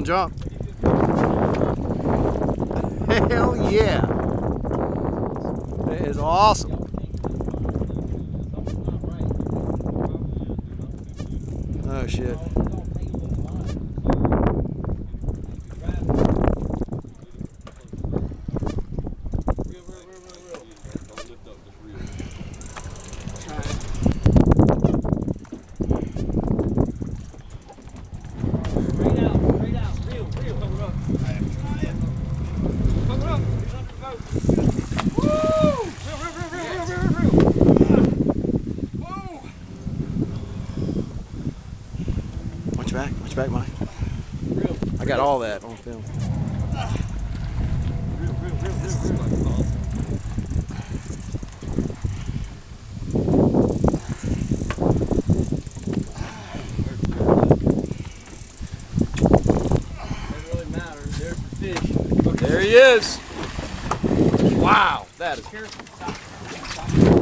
gonna jump? Hell yeah! That is awesome. Oh shit. Watch back, watch back, Mike. I got all that on film. There he is. Wow, that is.